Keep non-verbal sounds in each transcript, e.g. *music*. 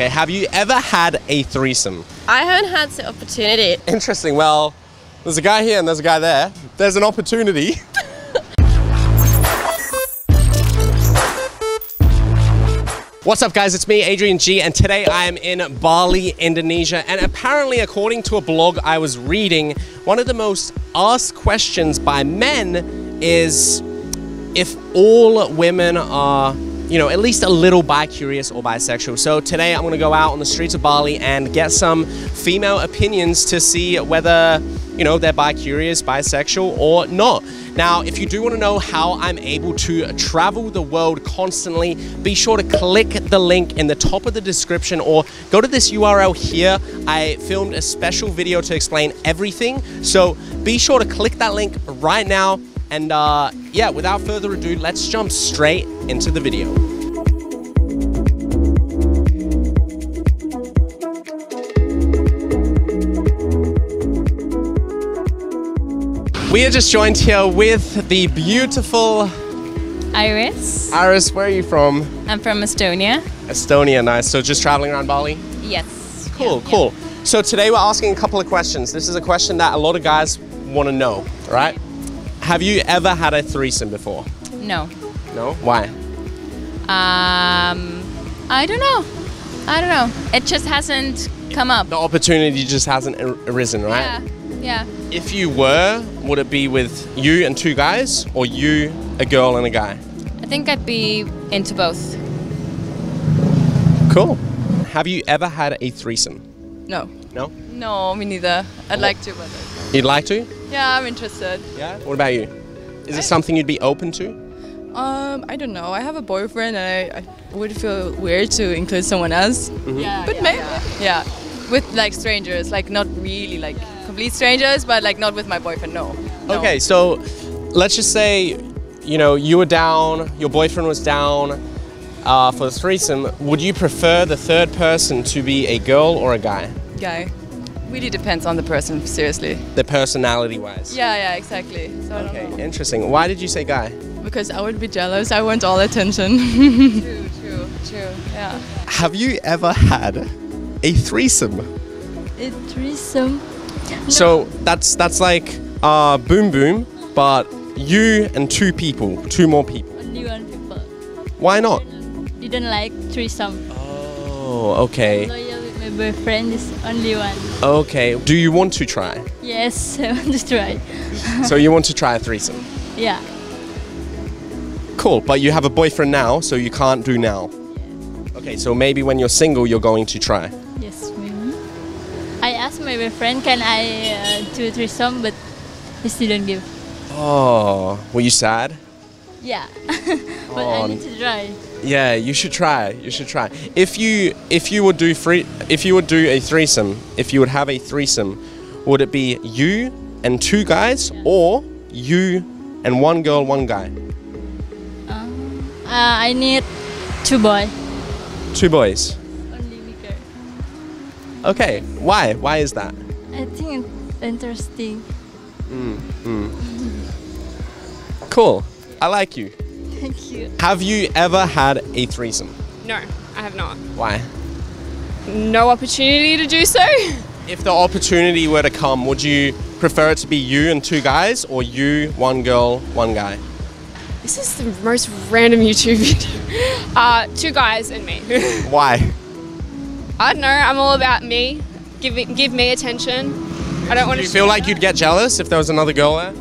Okay, have you ever had a threesome? I haven't had the opportunity. Interesting. Well, there's a guy here and there's a guy there. There's an opportunity. *laughs* What's up guys, it's me, Adrian Gee, and today I am in Bali, Indonesia, and apparently according to a blog I was reading, one of the most asked questions by men is if all women are you know, at least a little bi-curious or bisexual. So today I'm gonna go out on the streets of Bali and get some female opinions to see whether, you know, they're bi-curious, bisexual or not. Now, if you do want to know how I'm able to travel the world constantly, be sure to click the link in the top of the description or go to this URL here. I filmed a special video to explain everything. So be sure to click that link right now and uh, yeah, without further ado, let's jump straight into the video. We are just joined here with the beautiful Iris. Iris. Where are you from? I'm from Estonia. Estonia, nice. So just traveling around Bali? Yes. Cool, Yeah, cool. So today we're asking a couple of questions. This is a question that a lot of guys want to know, right? Have you ever had a threesome before? No. No? Why? Um, I don't know. I don't know. It just hasn't come up. The opportunity just hasn't ar- arisen, right? Yeah. Yeah. If you were, would it be with you and two guys or you, a girl and a guy? I think I'd be into both. Cool. Have you ever had a threesome? No. No? No, me neither. I'd like to, but You'd like to? Yeah, I'm interested. Yeah. What about you? Is it something you'd be open to? Um, I don't know. I have a boyfriend, and I, I would feel weird to include someone else. Yeah. But maybe, yeah, with like strangers, like not really like complete strangers, but like not with my boyfriend. No. No. Okay, so let's just say, you know, you were down, your boyfriend was down uh, for the threesome. Would you prefer the third person to be a girl or a guy? Guy. Really depends on the person. Seriously. The personality wise. Yeah, yeah, exactly. So Okay, interesting. Why did you say guy? Because I would be jealous. I want all attention. *laughs* true, true, true. Yeah. Have you ever had a threesome? A threesome? So that's that's like uh, boom boom, but you and two people, two more people. Only one people. Why not? You didn't like threesome. Oh, okay, Loyal with my boyfriend is only one. okay. Do you want to try? Yes, *laughs* I want to try. *laughs* So you want to try a threesome? Yeah. Cool, but you have a boyfriend now, so you can't do now. Okay, so maybe when you're single, you're going to try. Yes, maybe. I asked my boyfriend, can I uh, do threesome, but he still don't give. Oh, were you sad? Yeah. *laughs* but Oh, I need to try. Yeah, you should try. You should try. If you if you would do free if you would do a threesome, if you would have a threesome, would it be you and two guys or you and one girl, one guy? Uh, uh I need two boy. Two boys. Only me girl. Okay. Why? Why is that? I think it's interesting. Mm, mm. Cool. I like you. Thank you. Have you ever had a threesome? No, I have not. Why? No opportunity to do so. *laughs* If the opportunity were to come, would you prefer it to be you and two guys or you, one girl, one guy? This is the most random YouTube video. Uh, two guys and me. *laughs* Why? I don't know. I'm all about me. Give me, give me attention. I don't want Do to. you feel like you'd get jealous if there was another girl there?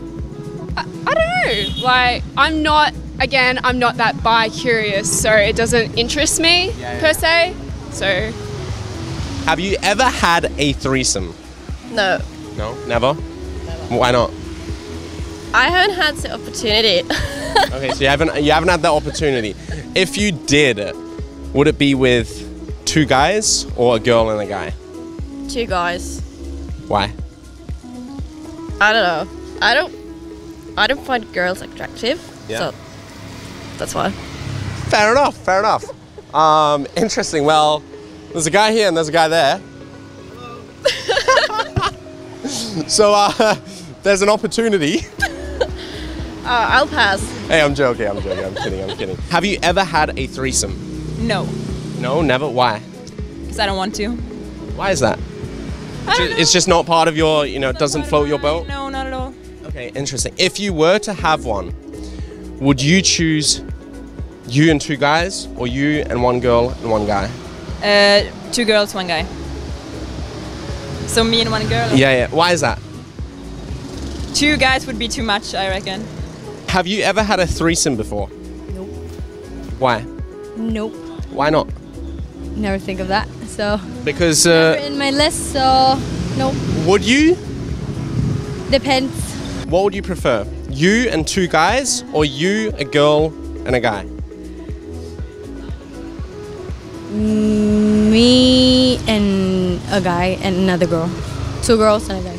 I don't know. Like I'm not. Again, I'm not that bi curious, so it doesn't interest me Yeah, yeah. per se. So Have you ever had a threesome? No, No, never. Why not? I haven't had the opportunity. *laughs* Okay, so you haven't you haven't had that opportunity. If you did, would it be with two guys or a girl and a guy? Two guys. Why? I don't know. I don't. I don't find girls attractive. Yeah. So that's why. Fair enough. Fair enough. Um, interesting. Well, there's a guy here and there's a guy there. *laughs* so uh, there's an opportunity. Uh, I'll pass. Hey, I'm joking. I'm joking. I'm kidding. I'm kidding. Have you ever had a threesome? No. No, never. Why? because I don't want to. Why is that? I don't Ju- It's just not part of your, you know, it doesn't float your boat. No, not at all. Okay, interesting. If you were to have one, would you choose you and two guys, or you and one girl and one guy? Uh, two girls, one guy. So me and one girl. Yeah, yeah. Why is that? Two guys would be too much, I reckon. Have you ever had a threesome before? Nope. Why? Nope. Why not? Never think of that. So Because never uh, in my list. So nope. would you? Depends. What would you prefer? You and two guys, or you, a girl, and a guy? Me and a guy and another girl. Two girls and a guy.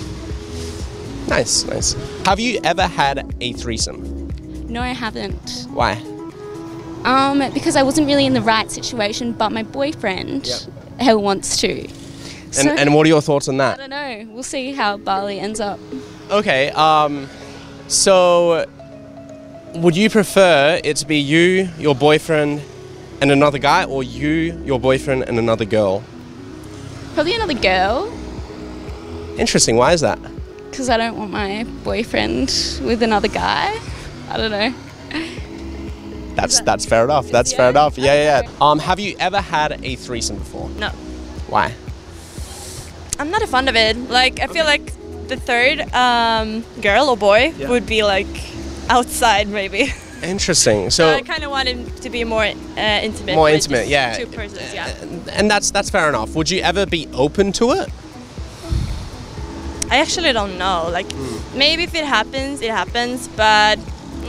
Nice, nice. Have you ever had a threesome? No, I haven't. Why? Um, because I wasn't really in the right situation, but my boyfriend who wants to. And, So- and what are your thoughts on that? I don't know. We'll see how Bali ends up. Okay, um, so would you prefer it to be you, your boyfriend, and another guy, or you, your boyfriend, and another girl? Probably another girl, Interesting. Why is that? because I don't want my boyfriend with another guy. I don't know. That's that's fair enough. That's fair enough. Yeah, yeah. yeah. Um, have you ever had a threesome before? No. Why? I'm not a fan of it. Like I feel like the third um, girl or boy Yeah. would be like outside maybe. *laughs* Interesting. So So, I kind of want him to be more uh, intimate. More intimate, yeah. Two persons, yeah. and that's that's fair enough. Would you ever be open to it? I actually don't know. Like maybe if it happens, it happens, but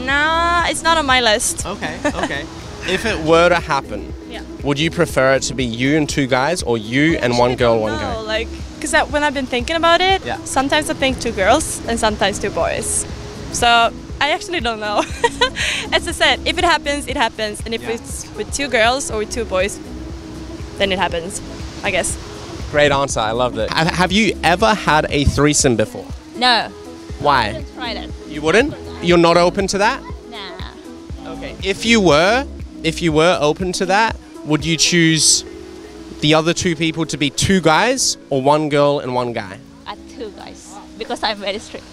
nah, it's not on my list. Okay. *laughs* Okay. if it were to happen, Yeah. would you prefer it to be you and two guys, or you and one girl, one guy? like because that when I've been thinking about it, Yeah. sometimes I think two girls and sometimes two boys. So I actually don't know. *laughs* As I said, if it happens, it happens, and if Yeah. it's with two girls or with two boys, then it happens. I guess. Great answer. I loved it. Have you ever had a threesome before? No. Why? Try that. You wouldn't? You're not open to that? Nah. Okay. If you were, if you were open to that, would you choose the other two people to be two guys or one girl and one guy? At two guys. Because I'm very strict.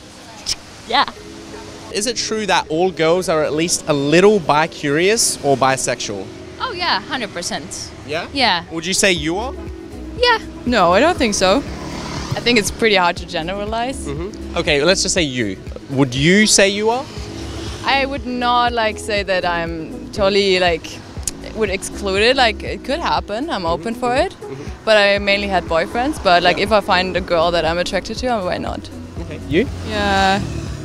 Yeah. Is it true that all girls are at least a little bi-curious or bisexual? Oh yeah, hundred percent. Yeah. Yeah. Would you say you are? Yeah. No, I don't think so. I think it's pretty hard to generalize. Mm-hmm. Okay, let's just say you. Would you say you are? I would not like say that I'm totally like would exclude it. Like it could happen. I'm mm-hmm. open for it. Mm-hmm. But I mainly had boyfriends. But like if I find a girl that I'm attracted to, why not? Okay. You? Yeah,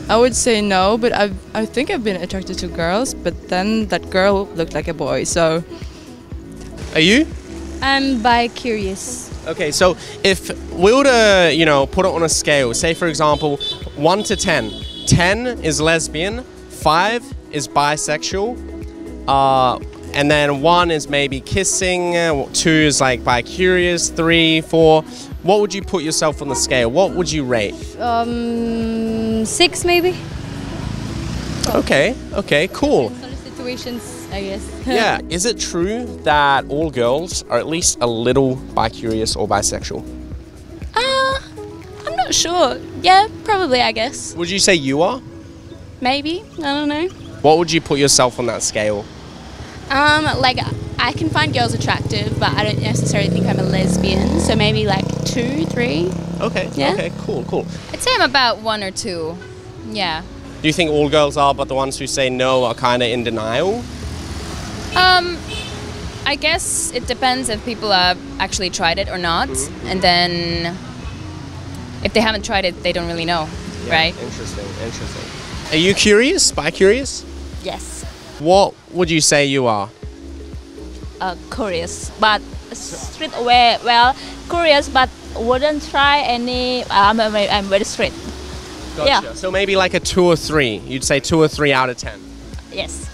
I would say no, but I I think I've been attracted to girls, but then that girl looked like a boy, so Are you? I'm bi curious. Okay, so if we were to, you know, put it on a scale, say for example, 1 to 10. 10 is lesbian, 5 is bisexual, uh, and then 1 is maybe kissing, uh, 2 is like bi-curious, 3, 4. What would you put yourself on the scale? What would you rate? Um, six maybe. Okay, okay, cool. Situations, I guess. *laughs* Yeah, is it true that all girls are at least a little bi-curious or bisexual? Uh, I'm not sure. Yeah, probably. I guess. Would you say you are? Maybe. I don't know. What would you put yourself on that scale? Um, like I can find girls attractive, but I don't necessarily think I'm a lesbian. So maybe like two, three. Okay, Yeah. okay, cool, cool. I'd say I'm about one or two. Yeah. Do you think all girls are, but the ones who say no are kind of in denial? Um, I guess it depends if people have actually tried it or not, and then if they haven't tried it, they don't really know, right? Interesting, interesting. Are you curious? Bi curious? Yes. What would you say you are? Uh, curious, but straight away. Well, curious, but wouldn't try any. I'm, I'm, I'm very straight. Gotcha. Yeah. So maybe like a two or three. You'd say two or three out of ten. Yes.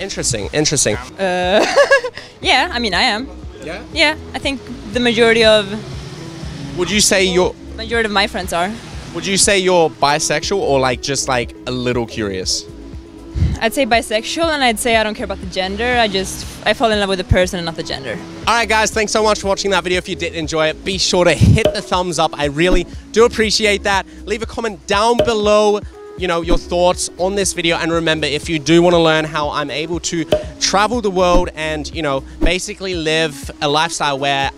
Interesting, interesting. Uh, *laughs* yeah, I mean I am. Yeah. Yeah, I think the majority of Would you say you're majority of my friends are. would you say you're bisexual or like just like a little curious? I'd say bisexual, and I'd say I don't care about the gender. I just I fall in love with the person and not the gender. All right, guys, thanks so much for watching that video. If you did enjoy it, be sure to hit the thumbs up. I really do appreciate that. Leave a comment down below, you know, your thoughts on this video. And remember, if you do want to learn how I'm able to travel the world and, you know, basically live a lifestyle where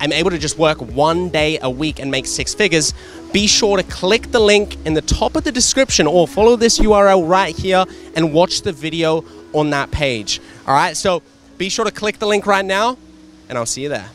I'm able to just work one day a week and make six figures, be sure to click the link in the top of the description or follow this URL right here and watch the video on that page. All right, so be sure to click the link right now, and I'll see you there.